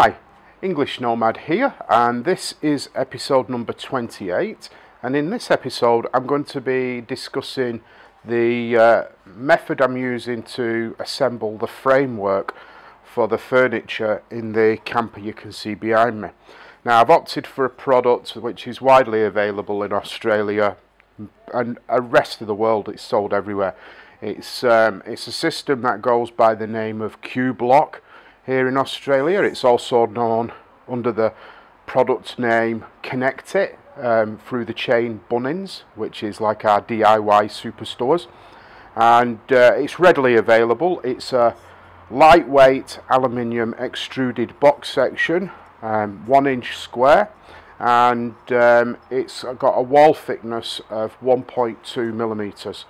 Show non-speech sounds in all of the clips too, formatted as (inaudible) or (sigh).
Hi, English Nomad here, and this is episode number 28. And in this episode, I'm going to be discussing the uh, method I'm using to assemble the framework for the furniture in the camper you can see behind me. Now, I've opted for a product which is widely available in Australia and the rest of the world, it's sold everywhere. It's, um, it's a system that goes by the name of Qubelok here in Australia. It's also known under the product name Connect It um, through the chain Bunnings, which is like our DIY superstores. And uh, it's readily available. It's a lightweight aluminium extruded box section, um, one inch square, and um, it's got a wall thickness of 1.2 millimeters.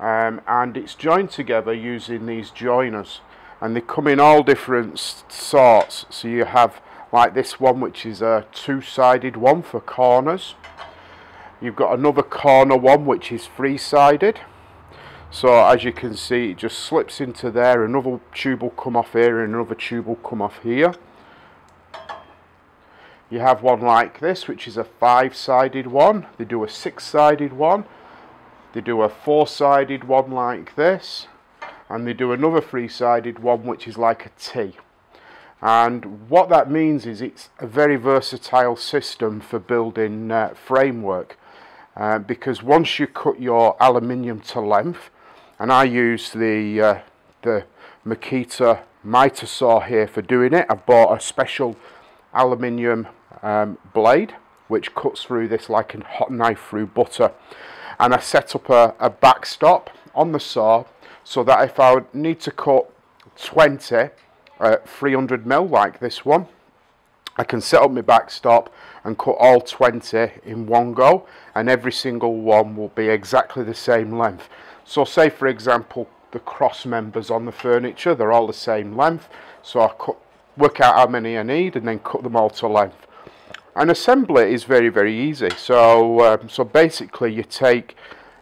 Um, and it's joined together using these joiners and they come in all different sorts. So you have like this one which is a two-sided one for corners. You've got another corner one which is three-sided. So as you can see it just slips into there. Another tube will come off here and another tube will come off here. You have one like this which is a five-sided one. They do a six-sided one. They do a four-sided one like this and they do another three-sided one which is like a T. And what that means is it's a very versatile system for building uh, framework uh, because once you cut your aluminium to length and I use the uh, the Makita miter saw here for doing it I've bought a special aluminium um, blade which cuts through this like a hot knife through butter. And I set up a, a backstop on the saw so that if I need to cut 20 uh, 300 mil like this one I can set up my backstop and cut all 20 in one go and every single one will be exactly the same length. So say for example the cross members on the furniture they're all the same length so I cut, work out how many I need and then cut them all to length. And assembly is very very easy. So um, so basically you take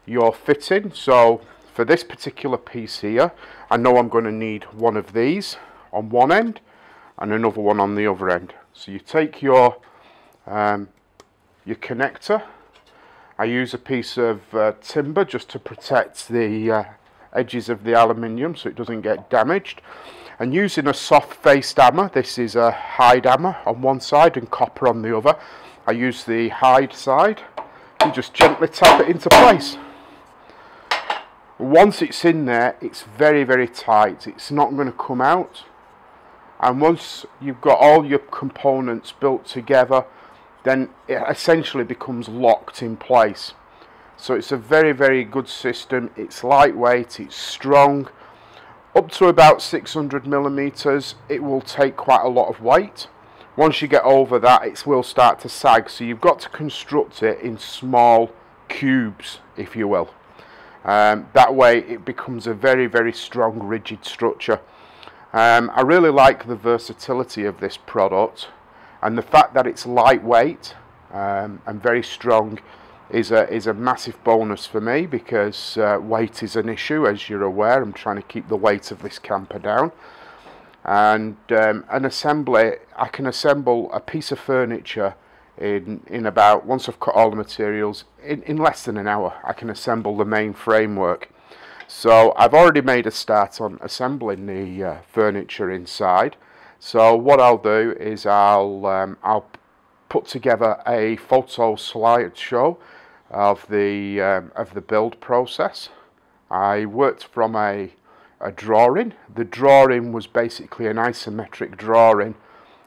your fitting so for this particular piece here, I know I'm going to need one of these on one end and another one on the other end. So you take your um, your connector. I use a piece of uh, timber just to protect the uh, edges of the aluminium so it doesn't get damaged. And using a soft faced hammer, this is a hide hammer on one side and copper on the other. I use the hide side. You just gently tap it into place once it's in there it's very very tight. It's not going to come out. And once you've got all your components built together then it essentially becomes locked in place. So it's a very very good system. It's lightweight it's strong. Up to about 600 millimeters it will take quite a lot of weight. Once you get over that it will start to sag. So you've got to construct it in small cubes if you will um, that way it becomes a very, very strong, rigid structure. Um, I really like the versatility of this product and the fact that it's lightweight um, and very strong is a, is a massive bonus for me because uh, weight is an issue as you're aware. I'm trying to keep the weight of this camper down and um, an assembly, I can assemble a piece of furniture in in about once I've cut all the materials in, in less than an hour I can assemble the main framework. So I've already made a start on assembling the uh, furniture inside. So what I'll do is I'll um, I'll put together a photo slideshow of the um, of the build process. I worked from a a drawing. The drawing was basically an isometric drawing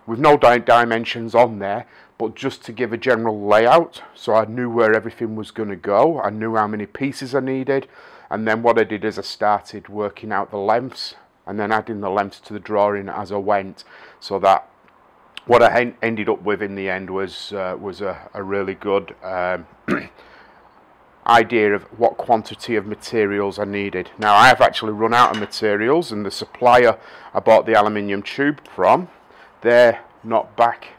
with no di dimensions on there but just to give a general layout so I knew where everything was going to go I knew how many pieces I needed and then what I did is I started working out the lengths and then adding the lengths to the drawing as I went so that what I ended up with in the end was uh, was a, a, really good um, (clears throat) idea of what quantity of materials I needed. Now I have actually run out of materials and the supplier I bought the aluminium tube from they're not back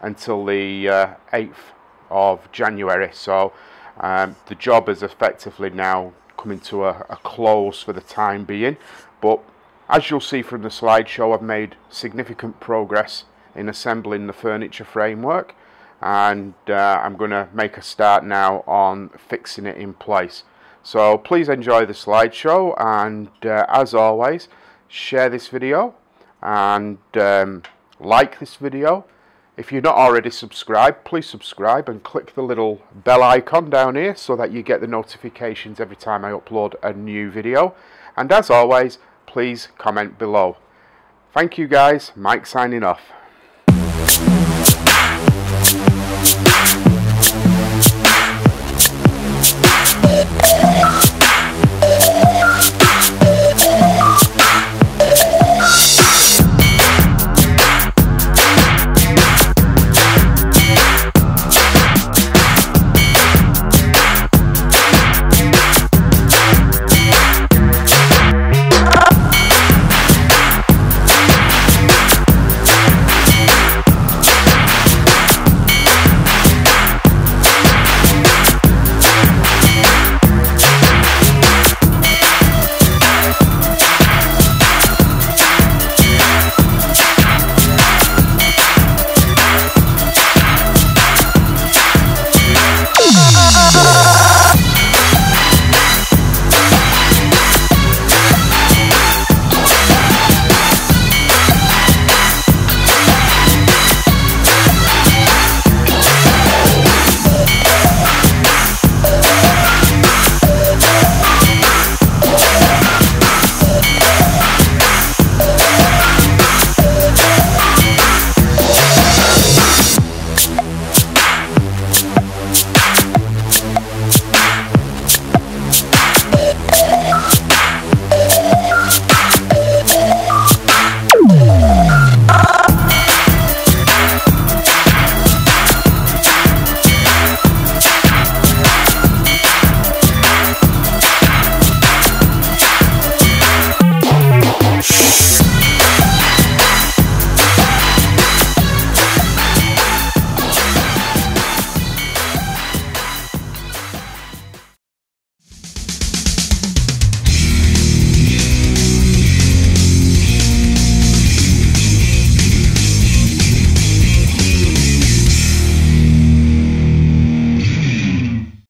until the uh, 8th of January. So um, the job is effectively now coming to a, a, close for the time being. But As you'll see from the slideshow, I've made significant progress in assembling the furniture framework and uh, I'm going to make a start now on fixing it in place. So please enjoy the slideshow and uh, as always share this video and um, like this video. If you're not already subscribed, please subscribe and click the little bell icon down here so that you get the notifications every time I upload a new video. And as always, please comment below. Thank you guys, Mike signing off.